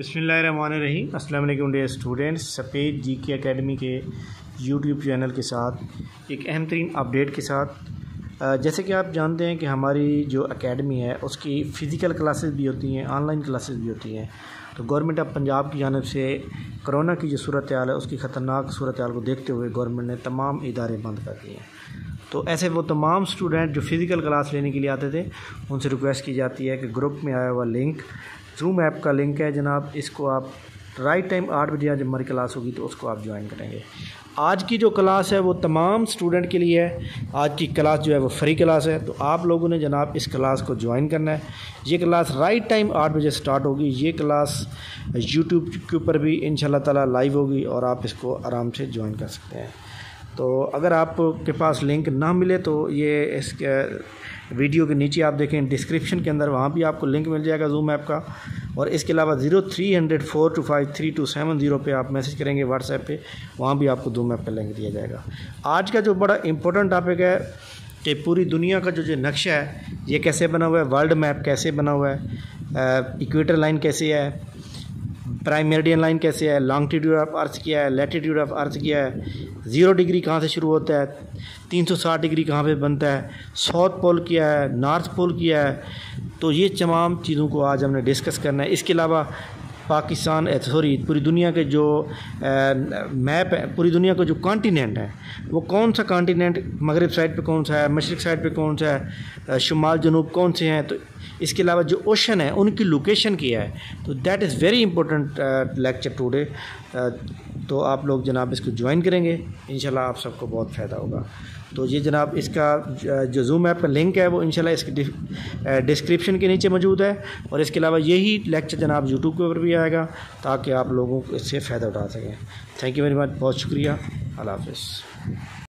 अस्सलाम वालेकुम day students, सफ़ेद जी के के यूट्यूब चैनल के साथ, एक अहम तरीन अपडेट के साथ जैसे कि आप जानते हैं कि हमारी जो अकेडमी है, उसकी फ़िज़िकल क्लासेस भी होती हैं ऑनलाइन क्लासेस भी होती हैं। तो गवर्नमेंट ऑफ़ पंजाब की जानब से कोरोना की जो सूरत हाल है, उसकी ख़तरनाक सूरत हाल को देखते हुए गवर्नमेंट ने तमाम इदारे बंद कर दिए हैं। तो ऐसे वो तमाम स्टूडेंट जो फ़िज़िकल क्लास लेने के लिए आते थे, उनसे रिक्वेस्ट की जाती है कि ग्रुप में आया हुआ लिंक जूम ऐप का लिंक है जनाब, इसको आप राइट टाइम आठ बजे जब हमारी क्लास होगी तो उसको आप ज्वाइन करेंगे। आज की जो क्लास है, वो तमाम स्टूडेंट के लिए है। आज की क्लास जो है, वो फ्री क्लास है। तो आप लोगों ने जनाब इस क्लास को ज्वाइन करना है। ये क्लास राइट टाइम आठ बजे स्टार्ट होगी। ये क्लास यूट्यूब के ऊपर भी इन ताला लाइव होगी और आप इसको आराम से ज्वाइन कर सकते हैं। तो अगर आपके पास लिंक ना मिले तो ये इसके वीडियो के नीचे आप देखें। डिस्क्रिप्शन के अंदर वहाँ भी आपको लिंक मिल जाएगा जूम ऐप का। और इसके अलावा zero three hundred four two five three two seven zero पर आप मैसेज करेंगे व्हाट्सएप पे, वहाँ भी आपको दो मैप का लिंक दिया जाएगा। आज का जो बड़ा इंपॉर्टेंट टॉपिक है कि पूरी दुनिया का जो जो नक्शा है, ये कैसे बना हुआ है वर्ल्ड मैप कैसे बना हुआ है इक्वेटर लाइन कैसे है प्राइम मेरिडियन लाइन कैसे है लॉन्गिट्यूड ऑफ़ अर्थ क्या है लेटीट्यूड ऑफ़ अर्थ क्या है ज़ीरो डिग्री कहाँ से शुरू होता है 360 डिग्री कहाँ पे बनता है साउथ पोल क्या है नॉर्थ पोल क्या है तो ये तमाम चीज़ों को आज हमने डिस्कस करना है। इसके अलावा पाकिस्तान सॉरी, पूरी दुनिया के जो मैप है, पूरी दुनिया का जो कॉन्टीनेंट है, वो कौन सा कॉन्टीनेंट मगरब साइड पे कौन सा है, मशरक साइड पे कौन सा है शुमाल, जनूब कौन से हैं तो इसके अलावा जो ओशन है, उनकी लोकेशन क्या है? तो that is very important lecture today तो आप लोग जनाब इसको ज्वाइन करेंगे इन आप सबको बहुत फ़ायदा होगा। तो ये जनाब इसका जो जूम ऐप का लिंक है, वो इंशाल्लाह इसके डिस्क्रिप्शन के नीचे मौजूद है, और इसके अलावा यही लेक्चर जनाब यूट्यूब के ऊपर भी आएगा ताकि आप लोगों को इससे फ़ायदा उठा सकें। थैंक यू वेरी मच बहुत शुक्रिया। अल्लाह हाफ़